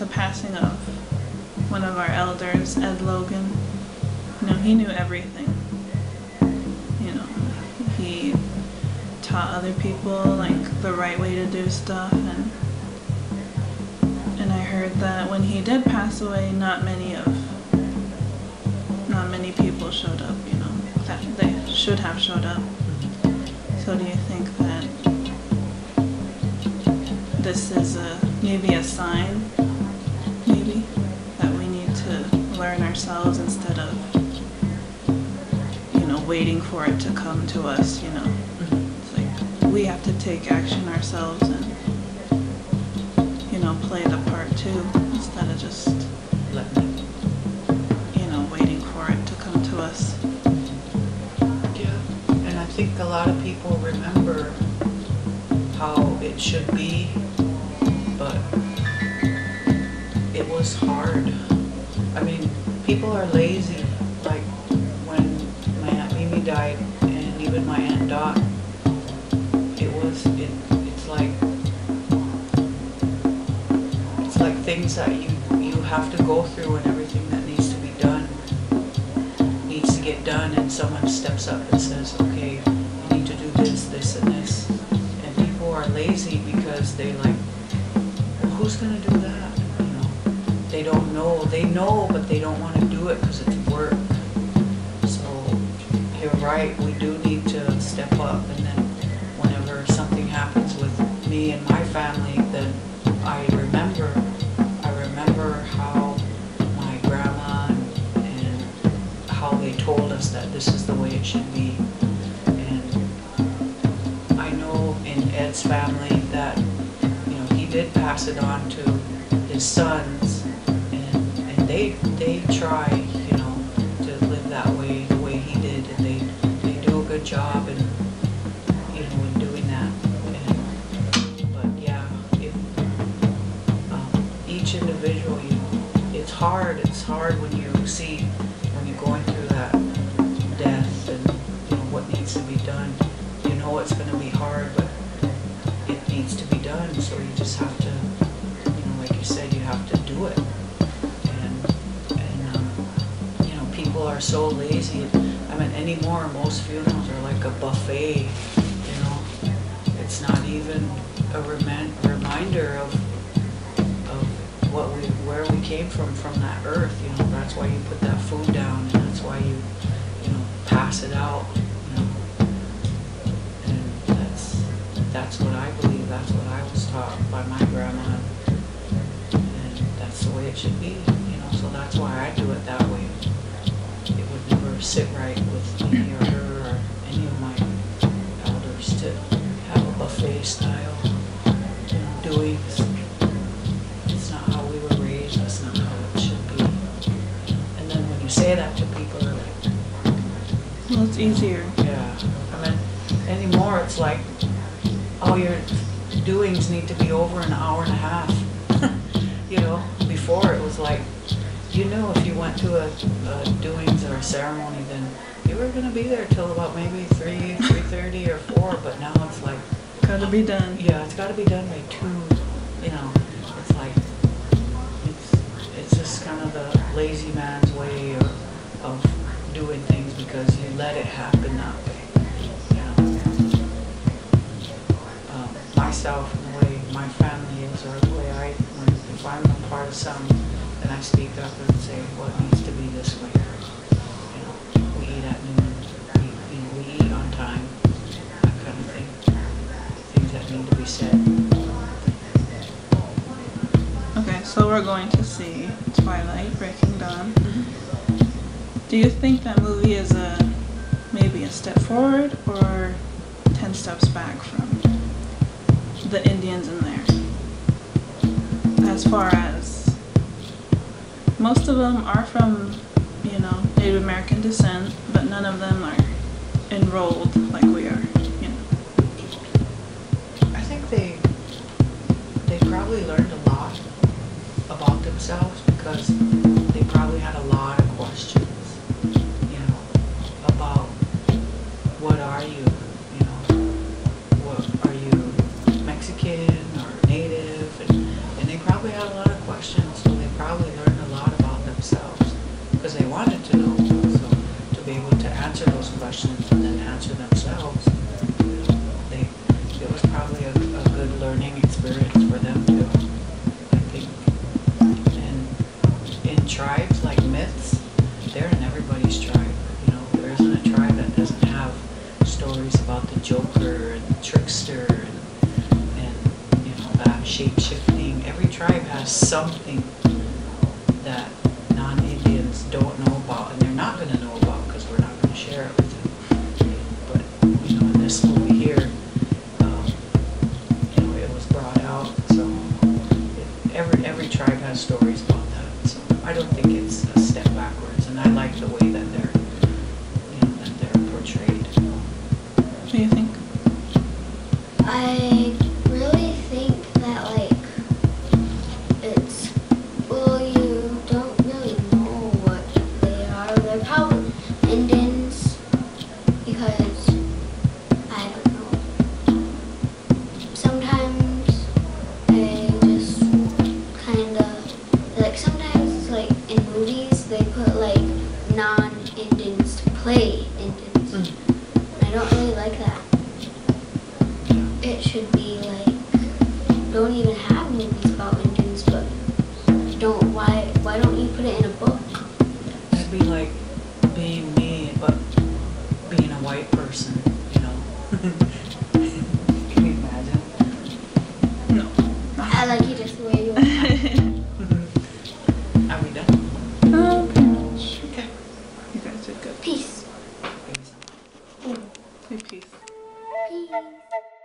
the passing of one of our elders, Ed Logan, you know, he knew everything. You know, he taught other people like the right way to do stuff and and I heard that when he did pass away not many of not many people showed up, you know, that they should have showed up. Mm-hmm. So do you think that this is a maybe a sign learn ourselves instead of you know waiting for it to come to us, you know? It's like we have to take action ourselves and you know play the part too instead of just you know waiting for it to come to us. Yeah. And I think a lot of people remember how it should be, but it was hard. I mean, people are lazy. Like when my Aunt Mimi died and even my Aunt Dot, it was, it, it's like, it's like things that you, you have to go through and everything that needs to be done needs to get done and someone steps up and says, okay, you need to do this, this and this. And people are lazy because they like, well, who's gonna do that? They don't know, they know, but they don't wanna do it because it's work. So you're right, we do need to step up and then whenever something happens with me and my family, then I remember, I remember how my grandma and how they told us that this is the way it should be. And I know in Ed's family that, you know, he did pass it on to his sons and, and they, they try, you know, to live that way, the way he did, and they, they do a good job in, you know, in doing that. And, but yeah, if, um, each individual, you, know, it's hard, it's hard when you see, when you're going through that death and, you know, what needs to be done. You know it's gonna be hard, but it needs to be done, so you just have to, you know, like you said, you have to do it. Are so lazy, I mean, anymore, most funerals are like a buffet, you know? It's not even a reman- reminder of, of what we, where we came from, from that earth, you know? That's why you put that food down, and that's why you, you know, pass it out, you know? And that's, that's what I believe, that's what I was taught by my grandma. And that's the way it should be, you know, so that's why I do it that way. Never sit right with me or her or any of my elders to have a buffet style, you know, doings. It's not how we were raised, that's not how it should be. And then when you say that to people, they're like, Well, it's easier. yeah, I mean, anymore, it's like, all your doings need to be over an hour and a half. You know, before it was like, you knew if you went to a, a doings or a ceremony, then you were gonna be there till about maybe three, three-thirty or four, but now it's like, Gotta be done. yeah, it's gotta be done by two, you know, it's like, it's, it's just kind of the lazy man's way of, of doing things because you let it happen that way, know. Um, Myself and the way my family is, or the way I, if I'm a part of something, then I speak up and say, well, needs to be this way. You know, we eat at noon, we, you know, we eat on time, that kind of thing things that need to be said. Okay, so we're going to see Twilight Breaking Dawn. Mm-hmm. Do you think that movie is a maybe a step forward or ten steps back from the Indians in there? As far as most of them are from, you know, Native American descent, but none of them are enrolled like we are, you know. I think they they probably learned a lot about themselves because they probably had a lot of questions, learning experience for them too, I think. And in tribes like myths, they're in everybody's tribe. You know, there isn't a tribe that doesn't have stories about the Joker and the trickster and, and you know that shape shifting. Every tribe has something that stories about that. So I don't think it's a step backwards, and I like the way that they're you know that they're portrayed. What do you think? I really think that like it's well you don't really know what they are. They're probably Indians because Indians to play Indians. Mm. I don't really like that it should be like don't even have movies about Indians, but don't why why don't you put it in a book? That'd be like being me, but being a white person, you know. Thank you.